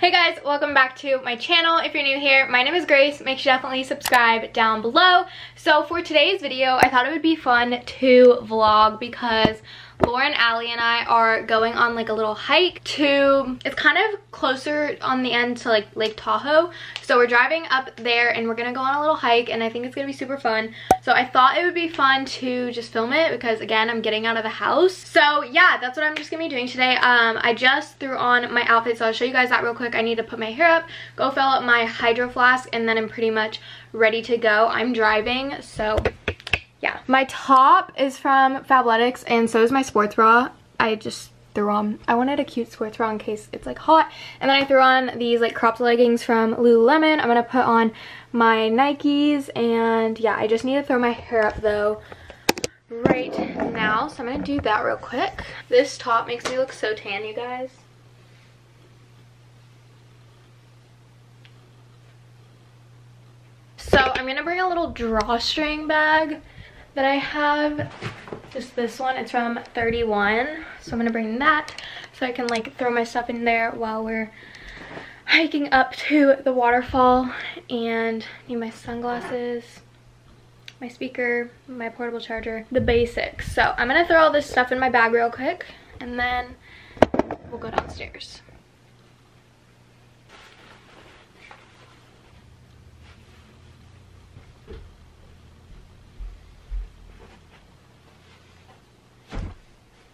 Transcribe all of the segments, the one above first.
Hey guys, welcome back to my channel. If you're new here, my name is Grace. Make sure you definitely subscribe down below. So for today's video, I thought it would be fun to vlog because Lauren, Allie, and I are going on like a little hike to, it's kind of closer on the end to like Lake Tahoe. So we're driving up there and we're gonna go on a little hike and I think it's gonna be super fun. So I thought it would be fun to just film it because again, I'm getting out of the house. So yeah, that's what I'm just gonna be doing today. Um, I just threw on my outfit, so I'll show you guys that real quick. I need to put my hair up, go fill up my hydro flask, and then I'm pretty much ready to go. I'm driving, so yeah. My top is from Fabletics and so is my sports bra. I just threw on, I wanted a cute sports bra in case it's like hot. And then I threw on these like cropped leggings from Lululemon. I'm gonna put on my Nikes and yeah, I just need to throw my hair up though right now. So I'm gonna do that real quick. This top makes me look so tan, you guys. So I'm gonna bring a little drawstring bag that I have. Just this one, it's from 31. So I'm gonna bring that so I can like throw my stuff in there while we're hiking up to the waterfall and need my sunglasses, my speaker, my portable charger, the basics. So I'm gonna throw all this stuff in my bag real quick and then we'll go downstairs.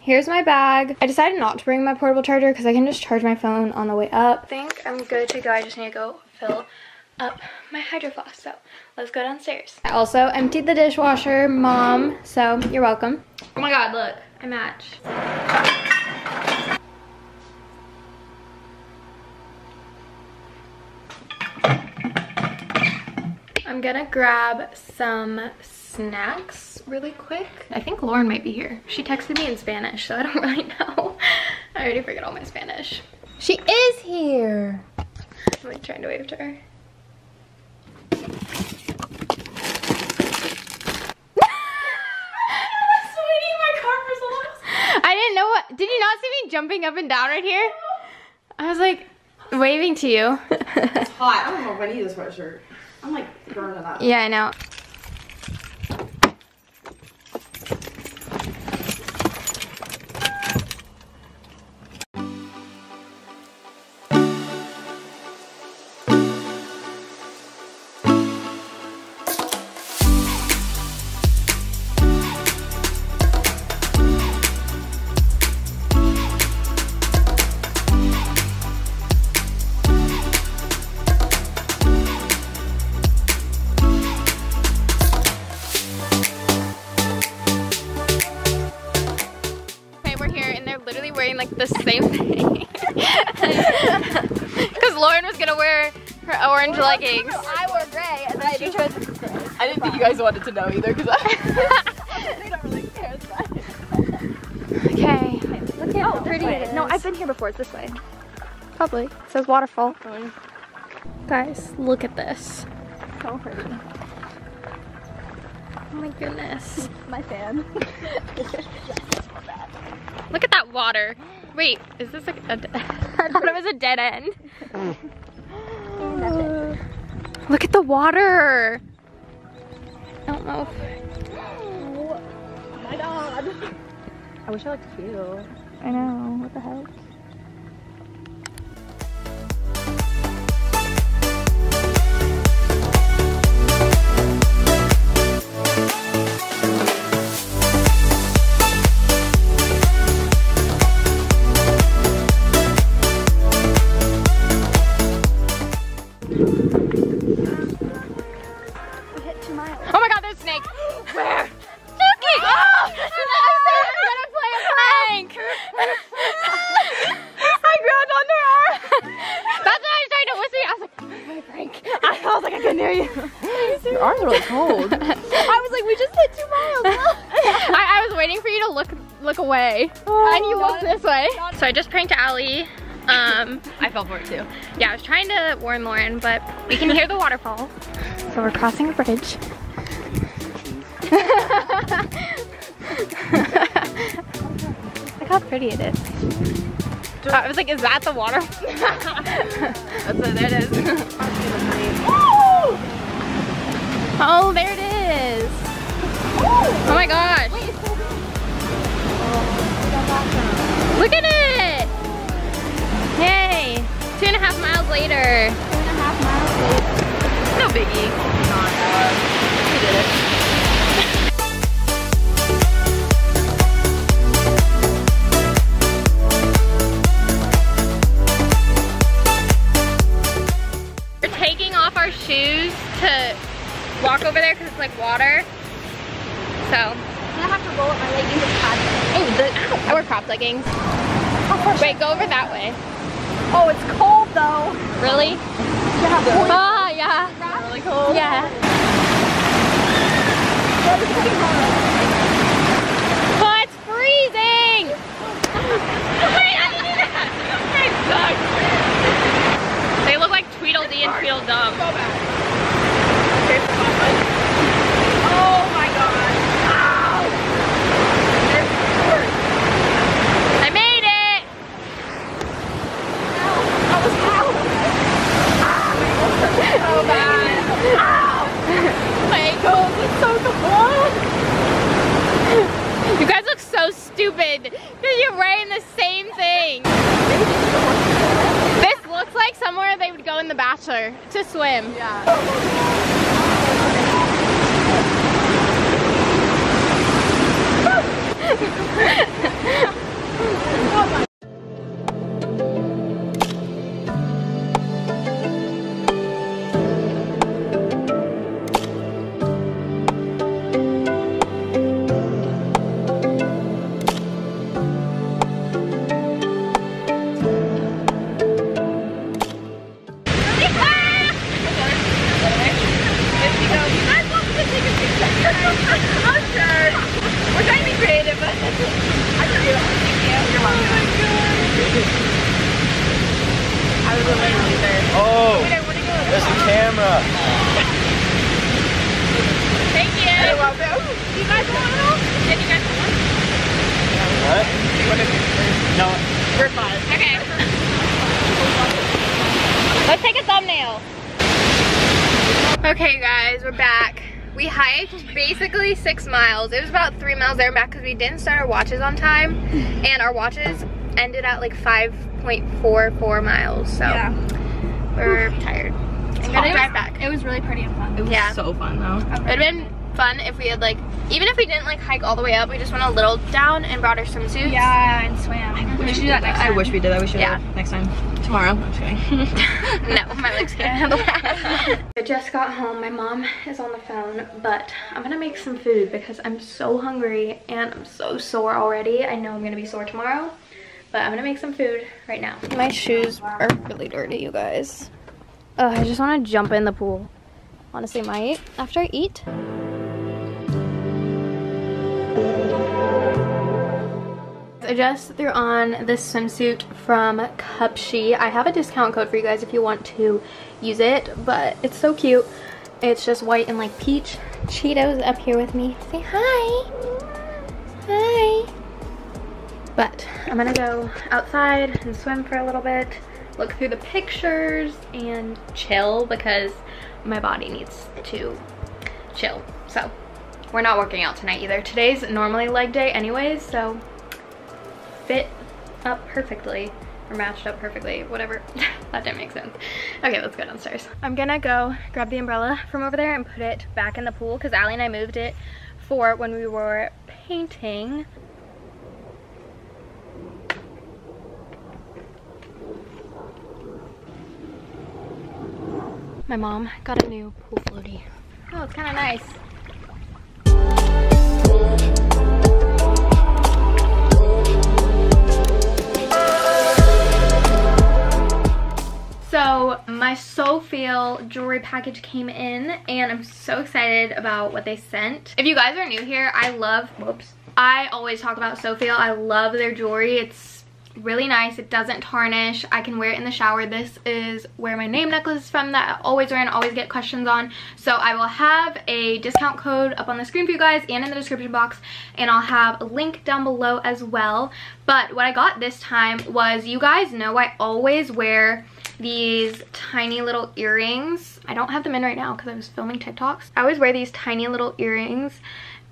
Here's my bag. I decided not to bring my portable charger because I can just charge my phone on the way up. I think I'm good to go. I just need to go fill up my hydro flask. So let's go downstairs. I also emptied the dishwasher, mom. So you're welcome. Oh my god, look, I match. I'm gonna grab some snacks really quick. I think Lauren might be here. She texted me in Spanish, so I don't really know. I already forget all my Spanish. She is here. I'm like trying to wave to her. I was sweating my car for so. I didn't know what, did you not see me jumping up and down right here? I was like waving to you. it's hot. I don't know if I need a sweatshirt. I'm like Yeah, I know. Orange well. I wore gray and then I she chose I didn't think you guys wanted to know either because I they don't really care. Okay. Look at oh, how pretty it is. No, I've been here before. It's this way. Probably. It says waterfall. Guys, look at this. So pretty. Oh my goodness. my fan. Look at that water. Wait, is this like a, I thought it was a dead end. Look at the water. I don't know if... Oh my god. I wish I looked cute. I know, what the heck? Your arms are really cold. I was like, we just hit two miles. I, I, was waiting for you to look look away. Oh, and you walked this way. So I just pranked Allie. Um, I fell for it too. Yeah, I was trying to warn Lauren, but we can hear the waterfall. So we're crossing a bridge. Look how pretty it is. I was like, is that the water? that's. There it is. oh, there it is. Oh my gosh. Look at it. Yay. Two and a half miles later. Two and a half miles later. No biggie. Shoes to walk over there because it's like water. So, I'm gonna have to roll up my leggings oh, the, ow, I wear crop leggings. Wait, go over that way. Oh, it's cold though. Really? Yeah. Ah, yeah. Really cold. Yeah. Oh, it's freezing! They look like Tweedledee and Tweedledum. Oh my god. I made it! That was loud. So bad. My ankles so cold. You guys look so stupid because you're wearing the same thing. Like somewhere they would go in The Bachelor to swim. Yeah. We hiked basically six miles. It was about three miles there and back because we didn't start our watches on time. And our watches ended at like 5.44 miles. So Yeah. we're tired. I'm gonna drive back. It was really pretty and fun. It was Yeah. so fun though. It would have been fun if we had like, even if we didn't like hike all the way up, we just went a little down and brought our swimsuits. Yeah, and swam. We should do that next I wish we did that. We should Yeah. have next time. Tomorrow. I'm just kidding. no, my legs can't handle that. I just got home. My mom is on the phone, but I'm gonna make some food because I'm so hungry and I'm so sore already. I know I'm gonna be sore tomorrow, but I'm gonna make some food right now. My shoes are really dirty, you guys. Oh, I just wanna jump in the pool. Honestly, might after I eat. I just threw on this swimsuit from Cupshe. I have a discount code for you guys if you want to use it, but it's so cute. It's just white and like peach. Cheeto's up here with me. Say hi. Hi. But I'm gonna go outside and swim for a little bit, look through the pictures and chill because my body needs to chill. So we're not working out tonight either. Today's normally leg day anyways, so fit up perfectly or matched up perfectly, whatever. that didn't make sense. Okay, let's go downstairs. I'm gonna go grab the umbrella from over there and put it back in the pool because Allie and I moved it for when we were painting. My mom got a new pool floaty. Oh, it's kind of nice. My Soufeel jewelry package came in and I'm so excited about what they sent. If you guys are new here, I love, whoops, I always talk about Soufeel. I love their jewelry. It's really nice. It doesn't tarnish. I can wear it in the shower. This is where my name necklace is from that I always wear and always get questions on. So I will have a discount code up on the screen for you guys and in the description box. And I'll have a link down below as well. But what I got this time was, you guys know I always wear these tiny little earrings. I don't have them in right now because I was filming TikToks. I always wear these tiny little earrings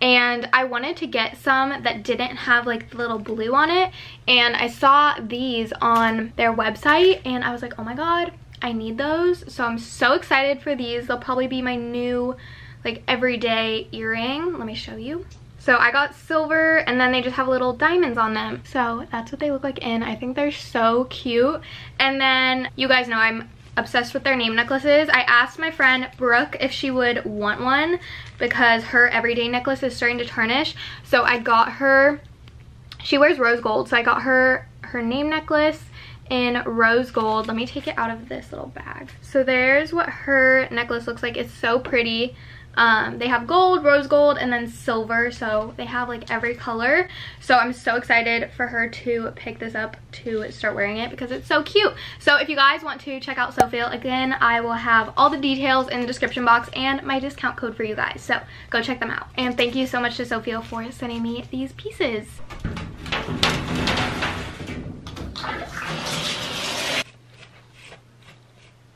and I wanted to get some that didn't have like the little blue on it and I saw these on their website and I was like oh my god I need those so I'm so excited for these they'll probably be my new like everyday earring let me show you so I got silver and then they just have little diamonds on them. So that's what they look like in. I think they're so cute. And then you guys know I'm obsessed with their name necklaces. I asked my friend Brooke if she would want one because her everyday necklace is starting to tarnish. So I got her, she wears rose gold, so I got her her name necklace in rose gold. Let me take it out of this little bag. So there's what her necklace looks like. It's so pretty. Um, they have gold, rose gold, and then silver. So they have like every color. So I'm so excited for her to pick this up to start wearing it because it's so cute. So if you guys want to check out Soufeel, again, I will have all the details in the description box and my discount code for you guys. So go check them out. And thank you so much to Soufeel for sending me these pieces.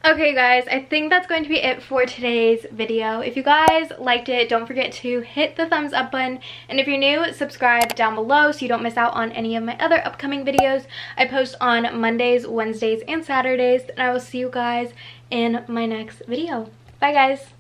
Okay guys, I think that's going to be it for today's video. If you guys liked it, don't forget to hit the thumbs up button. And if you're new, subscribe down below so you don't miss out on any of my other upcoming videos. I post on Mondays, Wednesdays, and Saturdays. And I will see you guys in my next video. Bye guys!